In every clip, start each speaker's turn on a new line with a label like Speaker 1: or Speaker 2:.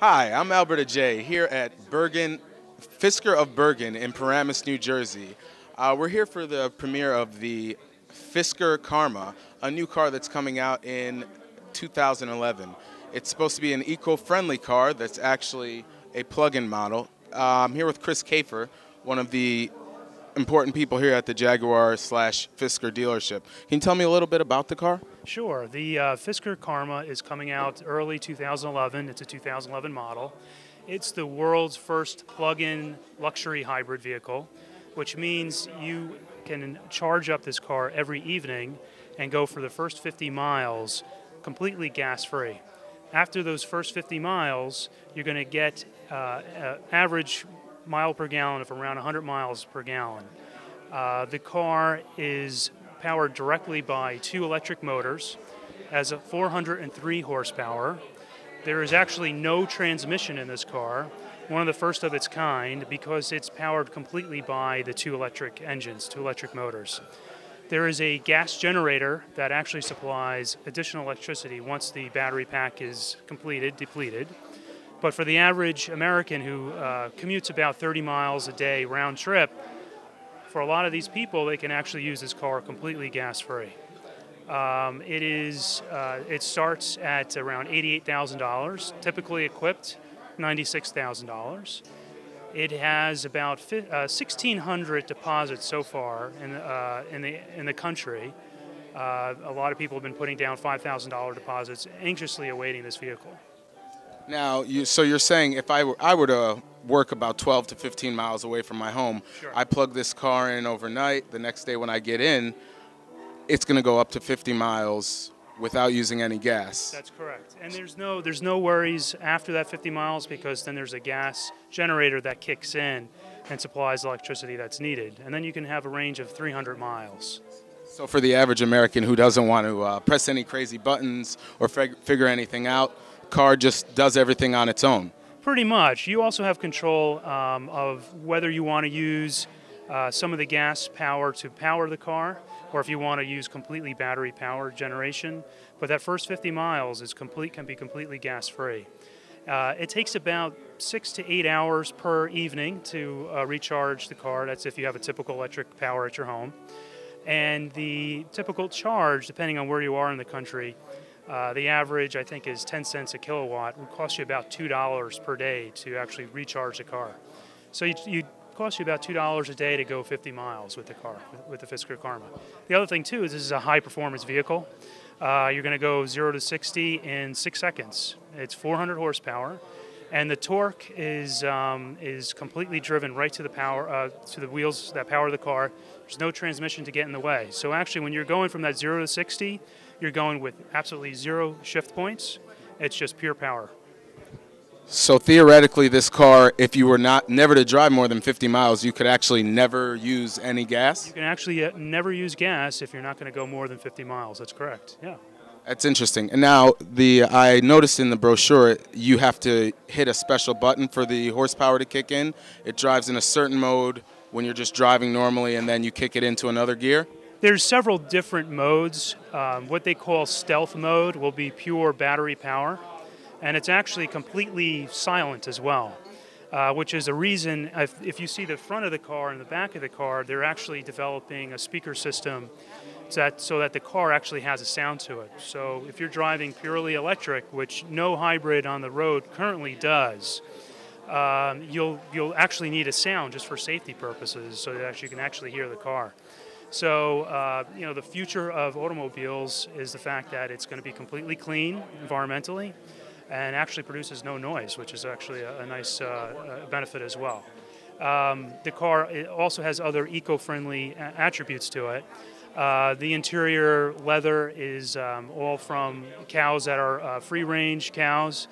Speaker 1: Hi, I'm Alberta J. here at Bergen, Fisker of Bergen in Paramus, New Jersey. Uh, we're here for the premiere of the Fisker Karma, a new car that's coming out in 2011. It's supposed to be an eco-friendly car that's actually a plug-in model. Uh, I'm here with Chris Kafer, one of the important people here at the Jaguar slash Fisker dealership. Can you tell me a little bit about the car?
Speaker 2: Sure. The uh, Fisker Karma is coming out early 2011. It's a 2011 model. It's the world's first plug-in luxury hybrid vehicle, which means you can charge up this car every evening and go for the first 50 miles completely gas-free. After those first 50 miles, you're going to get uh, average mile per gallon of around 100 miles per gallon. Uh, the car is powered directly by two electric motors, has a 403 horsepower. There is actually no transmission in this car, one of the first of its kind, because it's powered completely by the two electric engines, two electric motors. There is a gas generator that actually supplies additional electricity once the battery pack is completed, depleted. But for the average American who uh, commutes about 30 miles a day round trip, for a lot of these people, they can actually use this car completely gas-free. Um, it is. Uh, it starts at around eighty-eight thousand dollars. Typically equipped, ninety-six thousand dollars. It has about uh, sixteen hundred deposits so far in uh, in the in the country. Uh, a lot of people have been putting down five thousand dollar deposits, anxiously awaiting this vehicle.
Speaker 1: Now, you, so you're saying if I were, I were to work about 12 to 15 miles away from my home,
Speaker 2: sure.
Speaker 1: I plug this car in overnight. The next day when I get in, it's going to go up to 50 miles without using any gas.
Speaker 2: That's correct. And there's no there's no worries after that 50 miles because then there's a gas generator that kicks in and supplies electricity that's needed. And then you can have a range of 300 miles.
Speaker 1: So for the average American who doesn't want to uh, press any crazy buttons or fig- figure anything out, car just does everything on its own.
Speaker 2: Pretty much. You also have control um, of whether you want to use uh, some of the gas power to power the car or if you want to use completely battery power generation. But that first 50 miles is complete can be completely gas free. Uh, it takes about six to eight hours per evening to uh, recharge the car. That's if you have a typical electric power at your home. And the typical charge, depending on where you are in the country, uh, the average, I think, is 10 cents a kilowatt. It would cost you about $2 per day to actually recharge the car. So you, you cost you about $2 a day to go 50 miles with the car, with the Fisker Karma. The other thing, too, is this is a high performance vehicle. Uh, you're going to go 0 to 60 in six seconds. It's 400 horsepower. And the torque is um, is completely driven right to the power uh, to the wheels that power the car. There's no transmission to get in the way. So actually, when you're going from that zero to 60, you're going with absolutely zero shift points. It's just pure power.
Speaker 1: So theoretically, this car, if you were not never to drive more than 50 miles, you could actually never use any gas.
Speaker 2: You can actually uh, never use gas if you're not going to go more than 50 miles. That's correct. Yeah.
Speaker 1: That's interesting. And now the I noticed in the brochure you have to hit a special button for the horsepower to kick in. It drives in a certain mode when you're just driving normally, and then you kick it into another gear.
Speaker 2: There's several different modes. Um, what they call stealth mode will be pure battery power, and it's actually completely silent as well. Uh, which is a reason if, if, you see the front of the car and the back of the car, they're actually developing a speaker system so that, so that the car actually has a sound to it. So if you're driving purely electric, which no hybrid on the road currently does, um, you'll you'll actually need a sound just for safety purposes, so that you can actually hear the car. So, uh, you know, the future of automobiles is the fact that it's going to be completely clean environmentally and actually produces no noise, which is actually a, a nice uh, benefit as well. Um, the car also has other eco friendly attributes to it. Uh, the interior leather is um, all from cows that are uh, free range cows,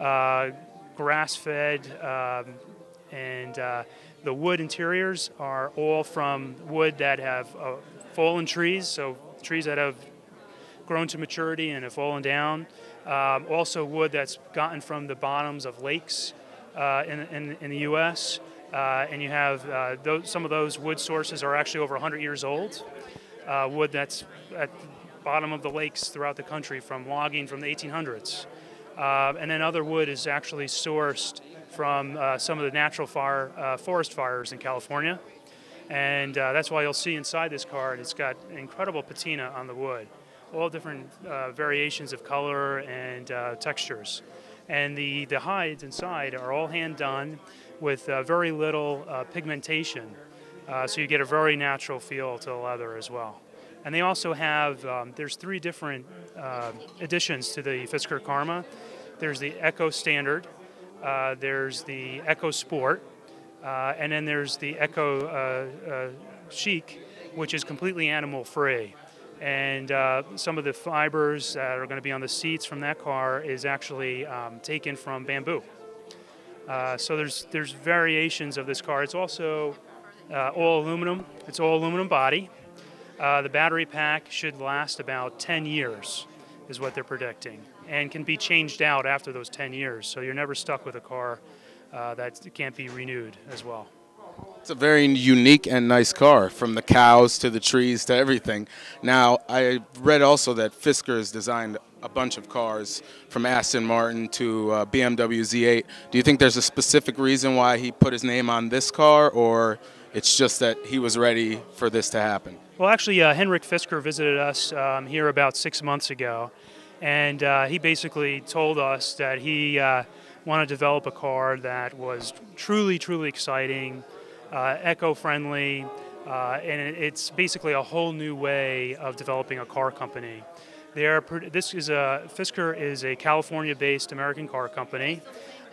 Speaker 2: uh, grass fed, um, and uh, the wood interiors are all from wood that have uh, fallen trees, so trees that have grown to maturity and have fallen down. Um, also, wood that's gotten from the bottoms of lakes uh, in, in, in, the U.S. Uh, and you have uh, those, some of those wood sources are actually over 100 years old. Uh, wood that's at the bottom of the lakes throughout the country from logging from the 1800s. Uh, and then other wood is actually sourced from uh, some of the natural fire, uh, forest fires in California. And uh, that's why you'll see inside this card, it's got incredible patina on the wood, all different uh, variations of color and uh, textures. And the, the hides inside are all hand done with very little pigmentation. so you get a very natural feel to the leather as well. And they also have, um, there's three different uh, additions to the Fisker Karma. There's the Eco Standard, uh, there's the Eco Sport, uh, and then there's the Eco uh, uh, Chic, which is completely animal free. And some of the fibers that are going to be on the seats from that car is actually um, taken from bamboo. so there's there's variations of this car. It's also all aluminum. It's all aluminum body. The battery pack should last about 10 years, is what they're predicting, and can be changed out after those 10 years. So you're never stuck with a car uh, that can't be renewed as well.
Speaker 1: It's a very unique and nice car, from the cows to the trees to everything. Now, I read also that Fisker has designed a bunch of cars, from Aston Martin to uh, BMW Z8. Do you think there's a specific reason why he put his name on this car, or it's just that he was ready for this to happen?
Speaker 2: Well, actually, uh, Henrik Fisker visited us um, here about six months ago, and uh, he basically told us that he uh, wanted to develop a car that was truly, truly exciting, uh, eco-friendly, uh, and it's basically a whole new way of developing a car company. They are, this is a Fisker is a California-based American car company.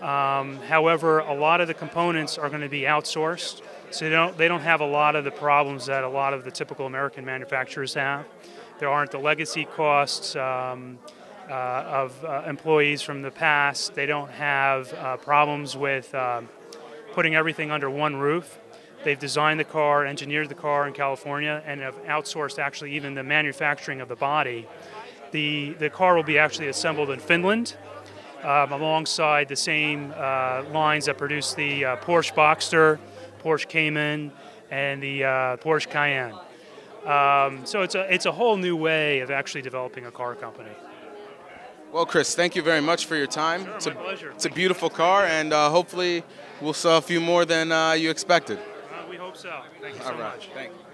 Speaker 2: Um, however, a lot of the components are going to be outsourced. So they don't, they don't have a lot of the problems that a lot of the typical American manufacturers have. There aren't the legacy costs um, of uh, employees from the past. They don't have uh, problems with putting everything under one roof. They've designed the car, engineered the car in California, and have outsourced actually even the manufacturing of the body. The, the car will be actually assembled in Finland. Um, alongside the same uh, lines that produce the uh, Porsche Boxster, Porsche Cayman, and the uh, Porsche Cayenne. Um, so it's a, it's a whole new way of actually developing a car company.
Speaker 1: Well, Chris, thank you very much for your time.
Speaker 2: Sure,
Speaker 1: it's, a,
Speaker 2: pleasure.
Speaker 1: it's a beautiful car, and uh, hopefully we'll sell a few more than uh, you expected.
Speaker 2: Uh, we hope so. Thank you so
Speaker 1: All right.
Speaker 2: much.
Speaker 1: Thank you.